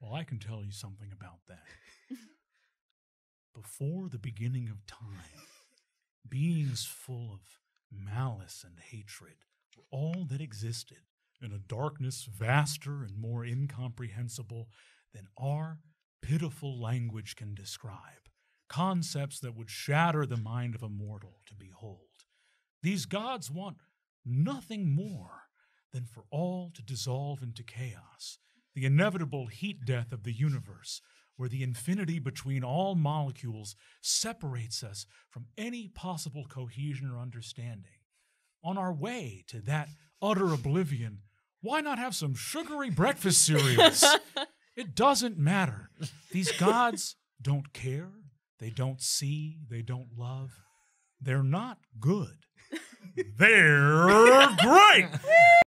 Well, I can tell you something about that. Before the beginning of time, beings full of malice and hatred were all that existed in a darkness vaster and more incomprehensible than our pitiful language can describe, concepts that would shatter the mind of a mortal to behold. These gods want nothing more than for all to dissolve into chaos, the inevitable heat death of the universe, where the infinity between all molecules separates us from any possible cohesion or understanding. On our way to that utter oblivion, why not have some sugary breakfast cereals? it doesn't matter. These gods don't care, they don't see, they don't love. They're not good. They're great.